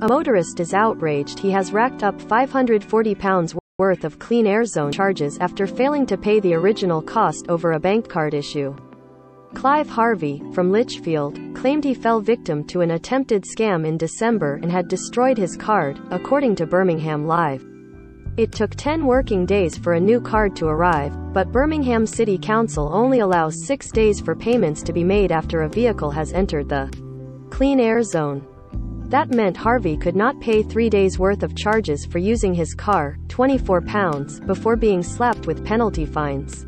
A motorist is outraged he has racked up £540 worth of clean air zone charges after failing to pay the original cost over a bank card issue. Clive Harvey, from Lichfield, claimed he fell victim to an attempted scam in December and had destroyed his card, according to Birmingham Live. It took 10 working days for a new card to arrive, but Birmingham City Council only allows 6 days for payments to be made after a vehicle has entered the clean air zone. That meant Harvey could not pay three days' worth of charges for using his car, £24, before being slapped with penalty fines.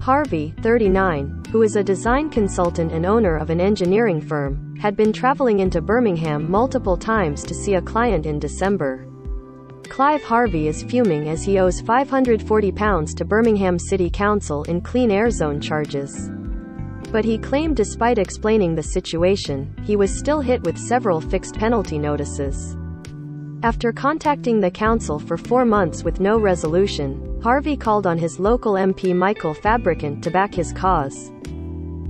Harvey, 39, who is a design consultant and owner of an engineering firm, had been traveling into Birmingham multiple times to see a client in December. Clive Harvey is fuming as he owes £540 to Birmingham City Council in clean air zone charges. But he claimed despite explaining the situation, he was still hit with several fixed penalty notices. After contacting the council for four months with no resolution, Harvey called on his local MP Michael Fabricant to back his cause.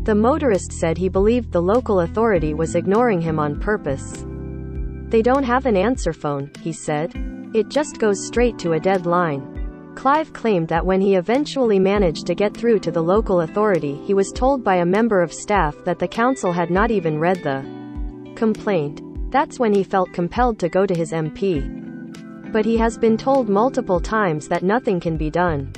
The motorist said he believed the local authority was ignoring him on purpose. They don't have an answer phone, he said. It just goes straight to a dead line. Clive claimed that when he eventually managed to get through to the local authority he was told by a member of staff that the council had not even read the complaint. That's when he felt compelled to go to his MP. But he has been told multiple times that nothing can be done.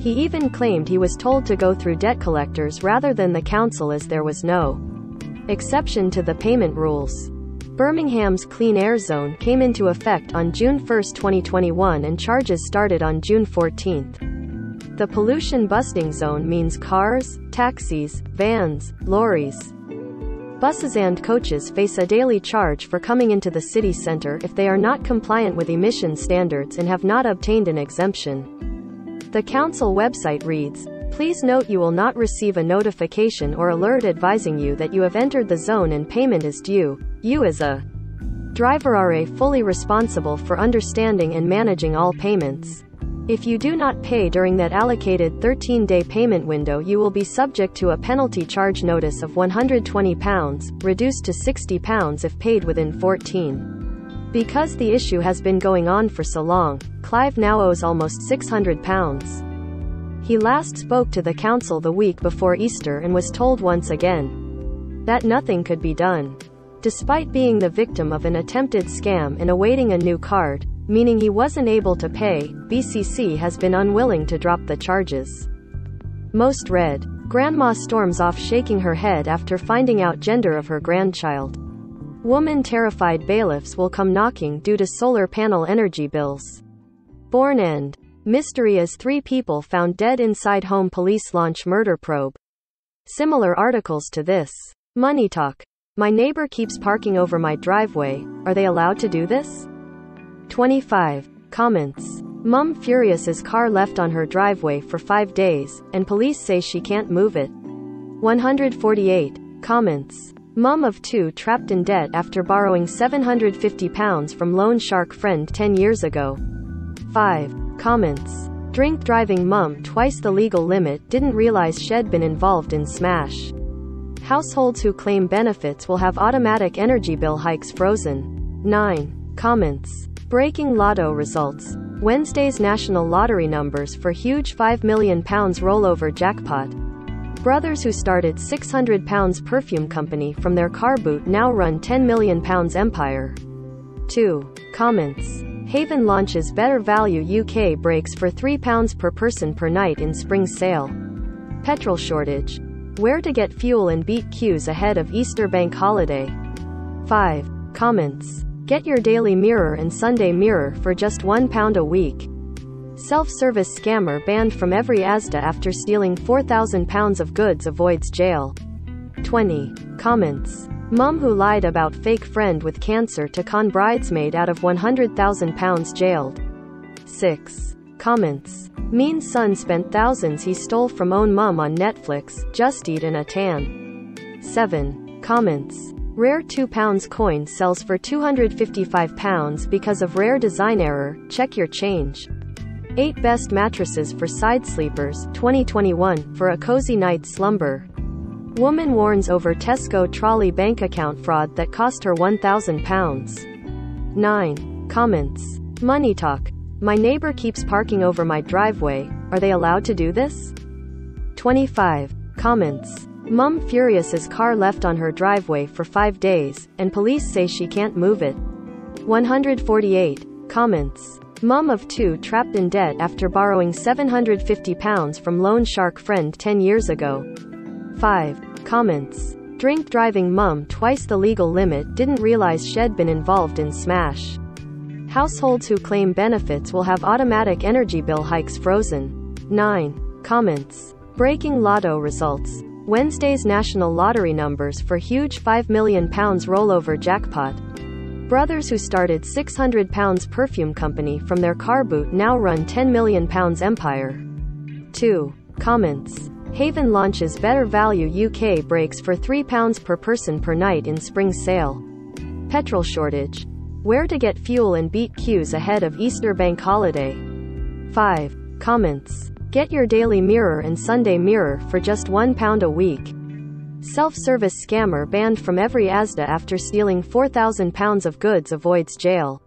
He even claimed he was told to go through debt collectors rather than the council as there was no exception to the payment rules. Birmingham's Clean Air Zone came into effect on June 1, 2021 and charges started on June 14. The pollution busting zone means cars, taxis, vans, lorries, buses and coaches face a daily charge for coming into the city center if they are not compliant with emission standards and have not obtained an exemption. The council website reads, Please note you will not receive a notification or alert advising you that you have entered the zone and payment is due. You as a driver are a fully responsible for understanding and managing all payments. If you do not pay during that allocated 13-day payment window you will be subject to a penalty charge notice of £120, reduced to £60 if paid within 14. Because the issue has been going on for so long, Clive now owes almost £600. He last spoke to the council the week before Easter and was told once again that nothing could be done. Despite being the victim of an attempted scam and awaiting a new card, meaning he wasn't able to pay, BCC has been unwilling to drop the charges. Most read. Grandma storms off shaking her head after finding out gender of her grandchild. Woman terrified bailiffs will come knocking due to solar panel energy bills. Born end. Mystery as three people found dead inside home police launch murder probe. Similar articles to this. Money Talk. My neighbor keeps parking over my driveway. Are they allowed to do this? 25. Comments. Mum furious as car left on her driveway for five days, and police say she can't move it. 148. Comments. Mum of two trapped in debt after borrowing £750 from loan shark friend 10 years ago. 5. Comments. Drink driving mum twice the legal limit didn't realize she'd been involved in smash. Households who claim benefits will have automatic energy bill hikes frozen. 9. Comments. Breaking lotto results. Wednesday's national lottery numbers for huge £5 million rollover jackpot. Brothers who started £600 perfume company from their car boot now run £10 million empire. 2. Comments. Haven launches Better Value UK breaks for £3 per person per night in spring sale. Petrol shortage. Where to get fuel and beat queues ahead of Easter bank holiday. 5. Comments. Get your Daily Mirror and Sunday Mirror for just £1 a week. Self-service scammer banned from every Asda after stealing £4,000 of goods avoids jail. 20. Comments. Mum who lied about fake friend with cancer to con bridesmaid out of £100,000 jailed. 6. Comments. Mean son spent thousands he stole from own mum on Netflix, just eat in a tan. 7. Comments. Rare £2 coin sells for £255 because of rare design error, check your change. 8 best mattresses for side sleepers, 2021, for a cozy night's slumber. Woman warns over Tesco trolley bank account fraud that cost her £1,000. 9. Comments. Money talk. My neighbor keeps parking over my driveway. Are they allowed to do this? 25. Comments. Mum furious as car left on her driveway for 5 days, and police say she can't move it. 148. Comments. Mum of two trapped in debt after borrowing 750 pounds from loan shark friend 10 years ago. 5. Comments. Drink driving mum twice the legal limit didn't realize she'd been involved in smash. Households who claim benefits will have automatic energy bill hikes frozen. 9. Comments. Breaking lotto results. Wednesday's national lottery numbers for huge £5 million rollover jackpot. Brothers who started £600 perfume company from their car boot now run £10 million empire. 2. Comments. Haven launches better value UK breaks for £3 per person per night in spring sale. Petrol shortage. Where to get fuel and beat queues ahead of Easter bank holiday. 5. Comments. Get your Daily Mirror and Sunday Mirror for just £1 a week. Self-service scammer banned from every Asda after stealing £4,000 of goods avoids jail.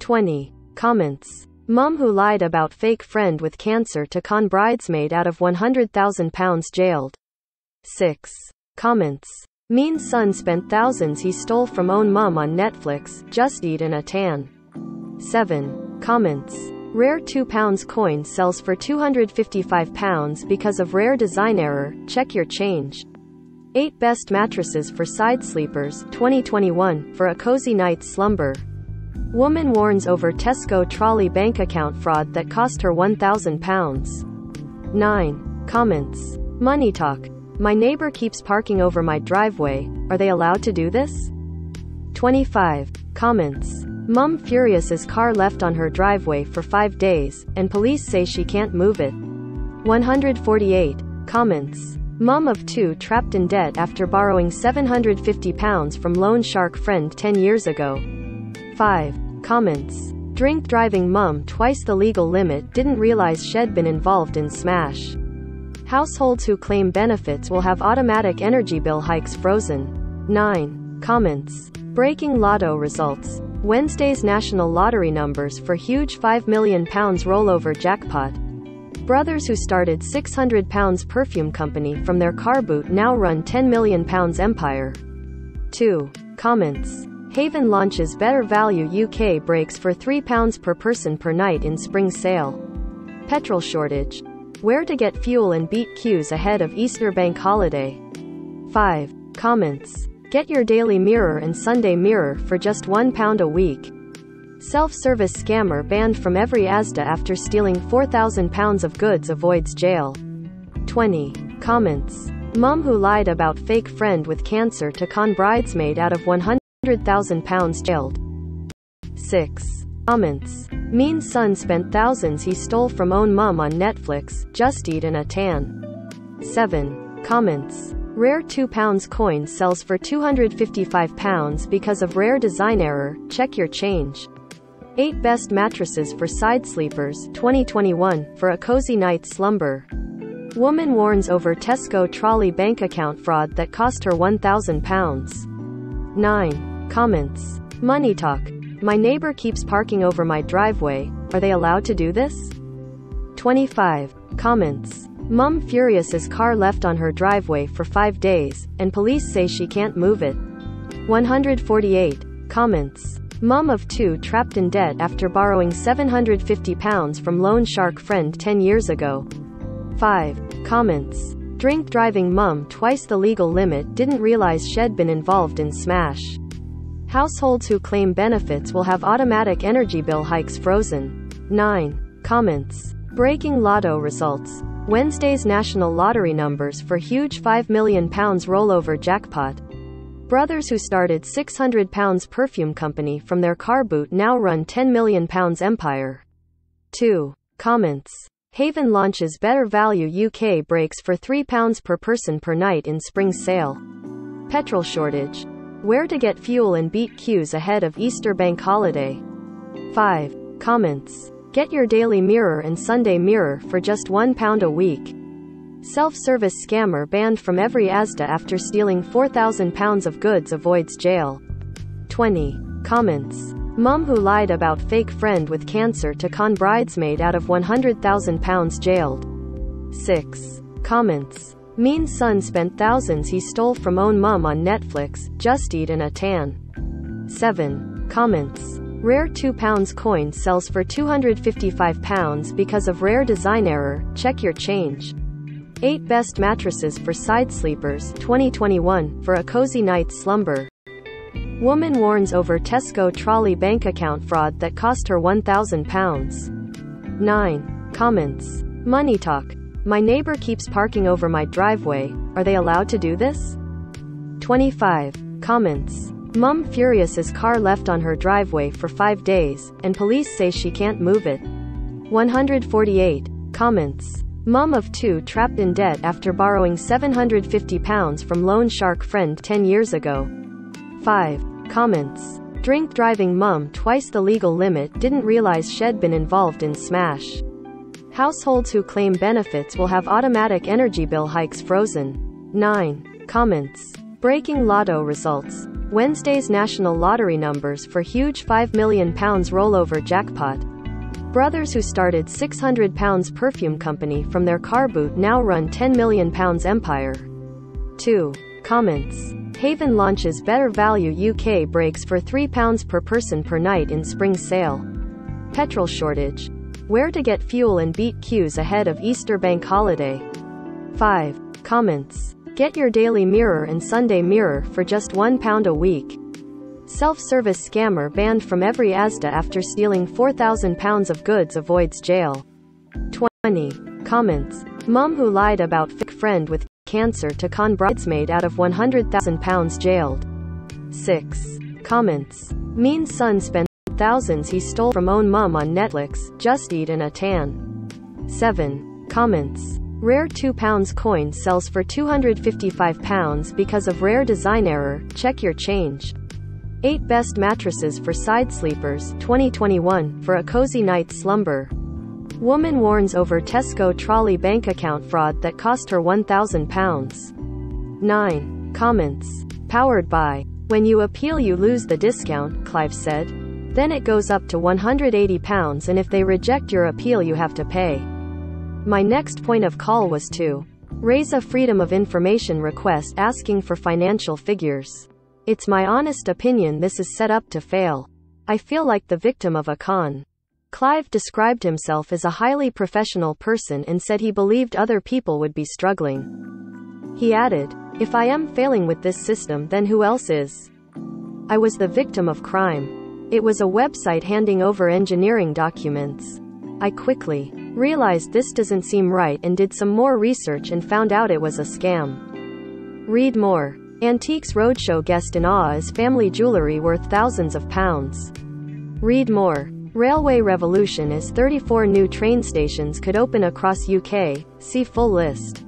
20. Comments. Mum who lied about fake friend with cancer to con bridesmaid out of £100,000 jailed. 6. Comments. Mean son spent thousands he stole from own mum on Netflix, just eat in a tan. 7. Comments. Rare £2 coin sells for £255 because of rare design error, check your change. 8 Best Mattresses for Side Sleepers, 2021, for a cozy night's slumber. Woman warns over Tesco trolley bank account fraud that cost her £1,000. 9. Comments. Money talk. My neighbor keeps parking over my driveway, are they allowed to do this? 25. Comments. Mum furious as car left on her driveway for 5 days, and police say she can't move it. 148. Comments. Mum of two trapped in debt after borrowing 750 pounds from loan shark friend 10 years ago. 5. Comments. Drink driving mum twice the legal limit didn't realize she'd been involved in smash. Households who claim benefits will have automatic energy bill hikes frozen. 9. Comments. Breaking lotto results. Wednesday's national lottery numbers for huge £5 million rollover jackpot. Brothers who started £600 perfume company from their car boot now run £10 million empire. 2. Comments. Haven launches better value UK breaks for £3 per person per night in spring sale. Petrol shortage. Where to get fuel and beat queues ahead of Easter bank holiday. 5. Comments. Get your Daily Mirror and Sunday Mirror for just £1 a week. Self-service scammer banned from every Asda after stealing £4,000 of goods avoids jail. 20. Comments. Mum who lied about fake friend with cancer to con bridesmaid out of £100,000 jailed. 6. Comments. Mean son spent thousands he stole from own mum on Netflix, just eat in a tan. 7. Comments. Rare £2 coin sells for £255 because of rare design error, check your change. 8 Best Mattresses for Side Sleepers, 2021, for a cozy night's slumber. Woman warns over Tesco trolley bank account fraud that cost her £1,000. 9. Comments. Money talk. My neighbor keeps parking over my driveway, are they allowed to do this? 25. Comments. Mum furious as car left on her driveway for 5 days, and police say she can't move it. 148. Comments. Mum of two trapped in debt after borrowing 750 pounds from loan shark friend 10 years ago. 5. Comments. Drink driving mum twice the legal limit didn't realize she'd been involved in smash. Households who claim benefits will have automatic energy bill hikes frozen. 9. Comments. Breaking lotto results. Wednesday's national lottery numbers for huge £5 million rollover jackpot. Brothers who started £600 perfume company from their car boot now run £10 million empire. 2. Comments. Haven launches better value UK breaks for £3 per person per night in spring sale. Petrol shortage. Where to get fuel and beat queues ahead of Easter bank holiday. 5. Comments. Get your Daily Mirror and Sunday Mirror for just £1 a week. Self-service scammer banned from every Asda after stealing £4,000 of goods avoids jail. 20. Comments. Mum who lied about fake friend with cancer to con bridesmaid out of £100,000 jailed. 6. Comments. Mean son spent thousands he stole from own mum on Netflix, just eat in a tan. 7. Comments. Rare £2 coin sells for £255 because of rare design error, check your change. 8 Best Mattresses for Side Sleepers 2021 for a cozy night's slumber. Woman warns over Tesco trolley bank account fraud that cost her £1,000. 9. Comments. Money talk. My neighbor keeps parking over my driveway. Are they allowed to do this? 25. Comments. Mum furious as car left on her driveway for 5 days, and police say she can't move it. 148. Comments. Mum of two trapped in debt after borrowing £750 from loan shark friend 10 years ago. 5. Comments. Drink driving mum twice the legal limit didn't realize she'd been involved in smash. Households who claim benefits will have automatic energy bill hikes frozen. 9. Comments. Breaking lotto results. Wednesday's national lottery numbers for huge £5 million rollover jackpot. Brothers who started £600 perfume company from their car boot now run £10 million empire. 2. Comments. Haven launches better value UK breaks for £3 per person per night in spring sale. Petrol shortage. Where to get fuel and beat queues ahead of Easter bank holiday. 5. Comments. Get your Daily Mirror and Sunday Mirror for just £1 a week. Self-service scammer banned from every Asda after stealing £4,000 of goods avoids jail. 20. Comments. Mum who lied about fake friend with cancer to con bridesmaid out of £100,000 jailed. 6. Comments. Mean son spent thousands he stole from own mum on Netflix, just eat in a tan. 7. Comments. Rare £2 coin sells for £255 because of rare design error, check your change. 8 Best Mattresses for Side Sleepers 2021 for a cozy night's slumber. Woman warns over Tesco trolley bank account fraud that cost her £1,000. 9. Comments. Powered by. When you appeal you lose the discount, Clive said. Then it goes up to £180 and if they reject your appeal you have to pay. My next point of call was to raise a Freedom of Information request asking for financial figures. It's my honest opinion this is set up to fail. I feel like the victim of a con. Clive described himself as a highly professional person and said he believed other people would be struggling. He added, If I am failing with this system, then who else is? I was the victim of crime. It was a website handing over engineering documents. I quickly realized this doesn't seem right and did some more research and found out it was a scam. Read more. Antiques Roadshow guest in awe as family jewelry worth thousands of pounds. Read more. Railway revolution as 34 new train stations could open across UK, see full list.